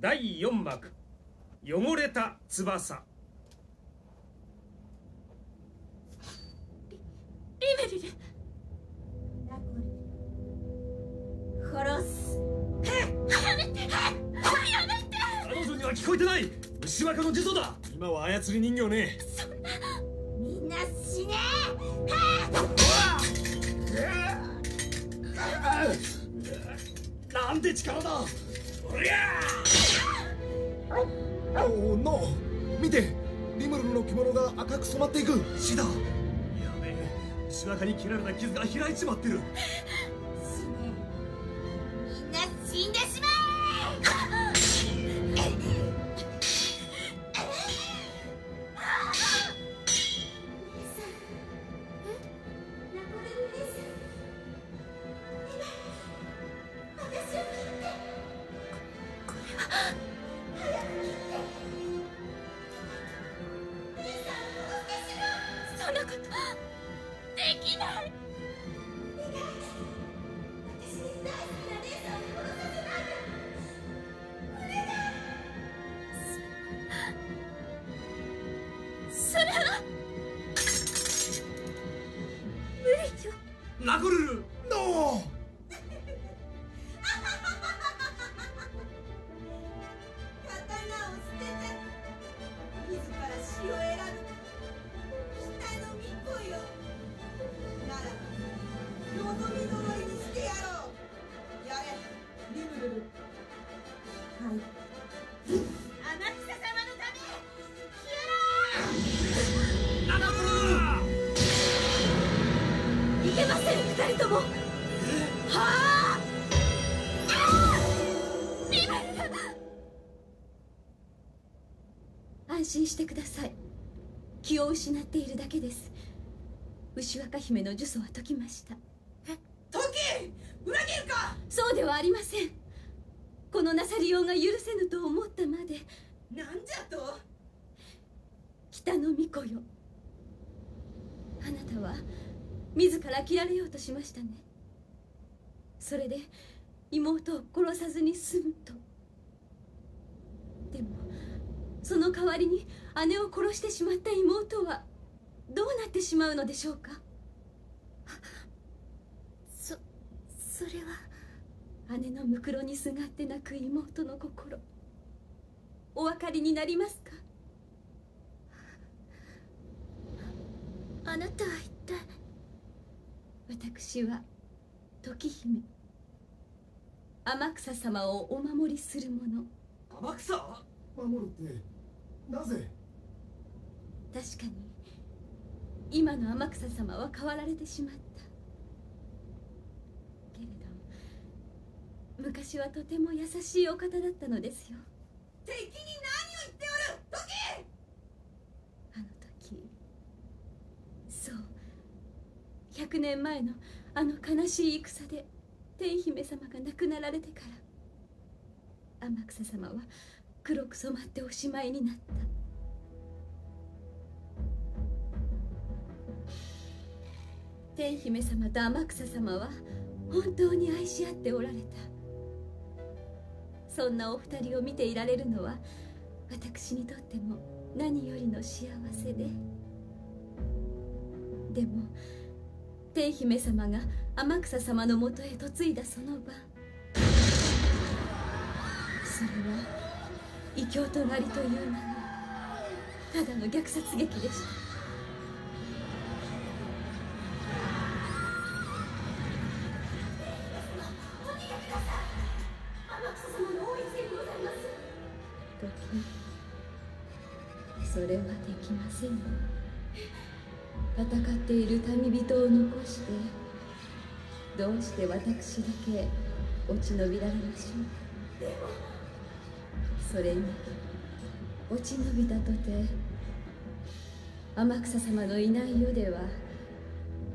第4幕。汚れた翼。リメリル。殺す。やめて！やめて！彼女には聞こえてない！牛若の呪詛だ！今は操り人形ね。みんな死ね！なんて力だおおノー。見てリムルの着物が赤く染まっていく。死だやべえ。背中に切られた傷が開いちまってる。心してください。気を失っているだけです。牛若姫の呪詛は解きました。時裏切るか！そうではありません。このなさりようが許せぬと思ったまで。なんじゃと！北の巫女よ。あなたは自ら切られようとしましたね。それで妹を殺さずに済むとでもその代わりに姉を殺してしまった妹はどうなってしまうのでしょうか？そそれは姉のむくろにすがって泣く妹の心。お分かりになりますか？あなたは一体私は時姫天草様をお守りする者。天草？守るってなぜ？確かに。今の天草様は変わられてしまった。けれど昔はとても優しいお方だったのですよ。敵に何を言っておる？時！あの時。そう。100年前のあの悲しい戦で天姫様が亡くなられてから天草様は黒く染まっておしまいになった。天姫様と天草様は本当に愛し合っておられた。そんなお二人を見ていられるのは私にとっても何よりの幸せで。でも天姫様が天草様のもとへ嫁いだその晩それは異教となりという名のただの虐殺劇でした時それはできませんよ戦っている民人を残してどうして私だけ落ち延びられましょうそれに落ち延びたとて天草様のいない世では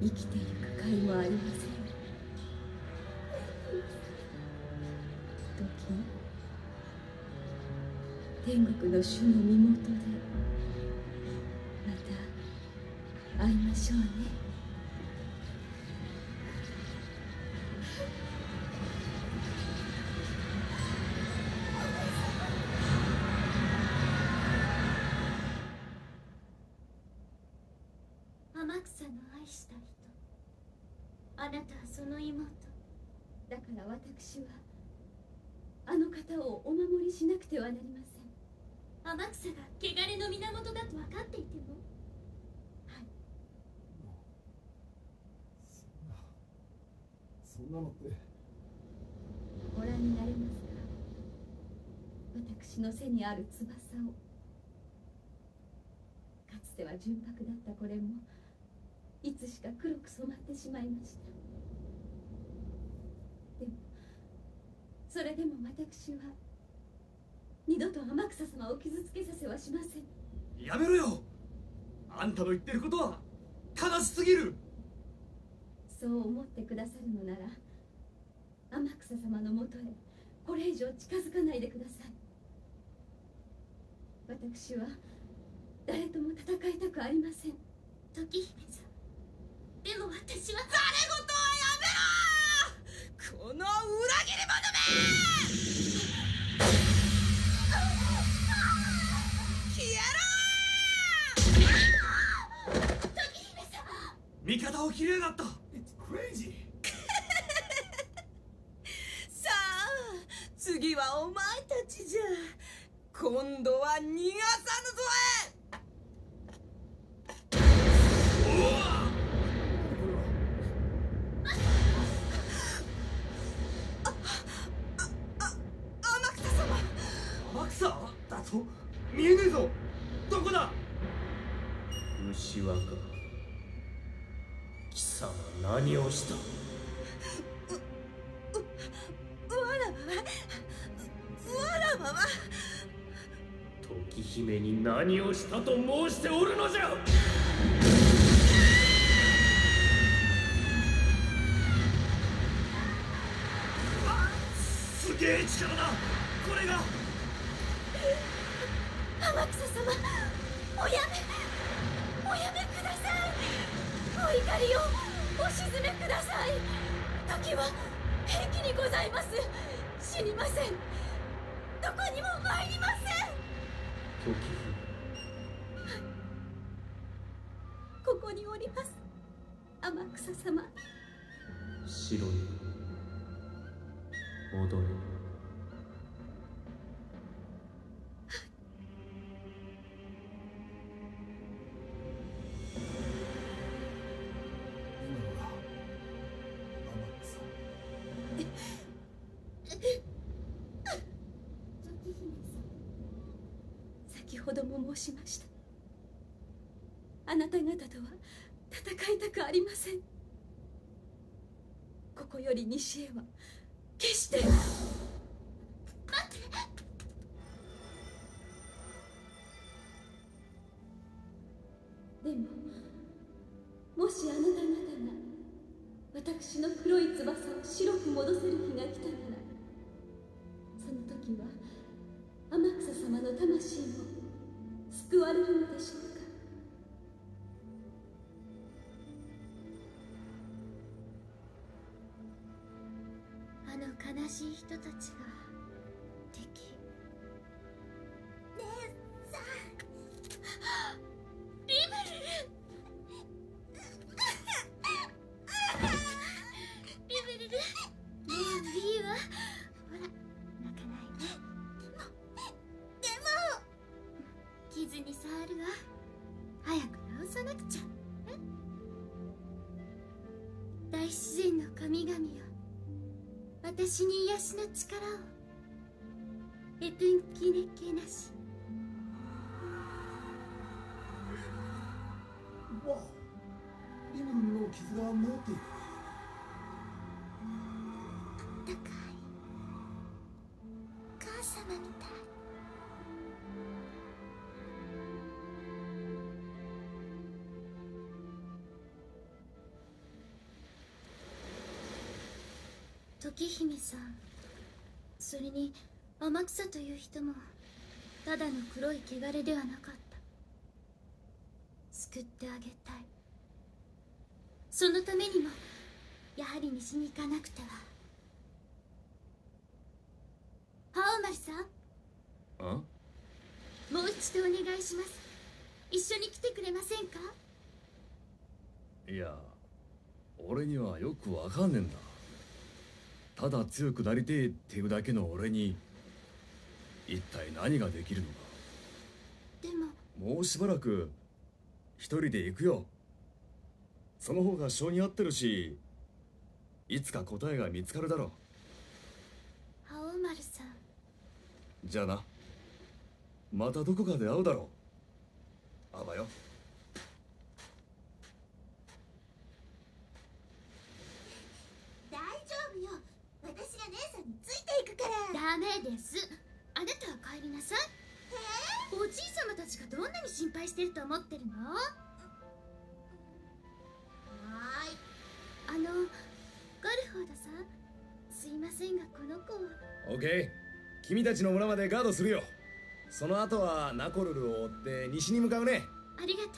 生きていく甲斐もありません。時天国の主の身元でまた会いましょうね。天草の愛した人。あなたはその妹。だから私はあの方をお守りしなくてはなりません。天草が汚れの源だと分かっていても。はい。そんなそんなのって。ご覧になれますか？私の背にある翼を。かつては純白だったこれも。いつしか黒く染まってしまいました。でもそれでも私は二度と天草様を傷つけさせはしません。やめろよ。あんたの言ってることは悲しすぎる。そう思ってくださるのなら天草様のもとへこれ以上近づかないでください。私は誰とも戦いたくありません。時姫さんでも私はざれ言はやめろこの裏切り者め 消えろ 時姫様！味方を切りやがったわわらわは時姫に何をしたと申しておるのじゃ。すげえ力だ。これが。天草様おやめおやめください。お怒りをお鎮めください。時は平気にございます。死にません。どこにも参りません。ここにおります。天草様。姫城に戻れ。申しました。あなた方とは戦いたくありません。ここより西へは決して。待って。でももしあなた方が私の黒い翼を白く戻せる日が来たら救われるのでしょうか？あの悲しい人たちが私に癒しの力をエトゥンキネケなし。わリムルの傷が治っていく時姫さん。それに天草という人もただの黒い汚れではなかった。救ってあげたい。そのためにもやはり西に行かなくては。ハオマルさん。あ？もう一度お願いします。一緒に来てくれませんか？いや俺にはよくわかんねえんだただ強くなりてえっていうだけの俺に一体何ができるのか。でも。もうしばらく一人で行くよ。その方が性に合ってるしいつか答えが見つかるだろ青丸さん。うじゃあな。またどこかで会うだろう。あばよ大丈夫よ私が姉さんについていくからダメですあなたは帰りなさいおじい様たちがどんなに心配してると思ってるの？はーい。あのガルフォードさん？すいませんがこの子は。オッケー君たちの村までガードするよ。その後はナコルルを追って西に向かうね。ありがとう。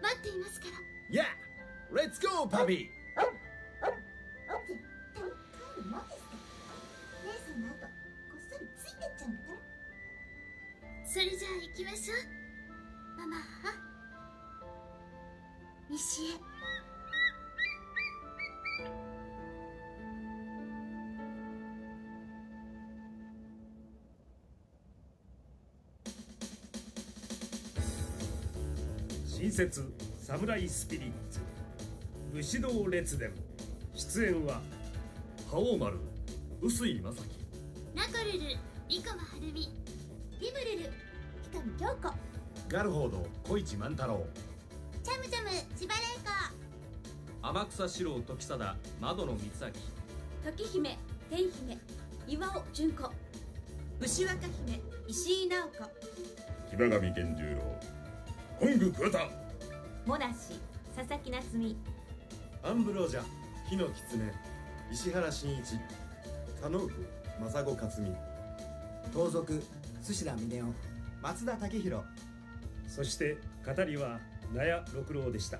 待っていますから。やあレッツゴーパピー絶対帰るもんですから姉さんの後こっそりついてっちゃうんだから。それじゃあ行きましょうママ。西へ。新設サムライスピリッツ。武士道列伝。出演は覇王丸臼井正樹。ナコルル生駒はるみリムルル北見京子ガルフォード小市万太郎。チャムチャム千葉玲天草四郎時貞窓野光明。時姫天姫岩尾純子。牛若姫石井直子。木場上源十郎。本宮桑田。モナシ佐々木夏美アンブロージャ火の狐石原慎一。加納区政子克美盗賊寿司田峰夫松田武弘そして語りは納屋六郎でした。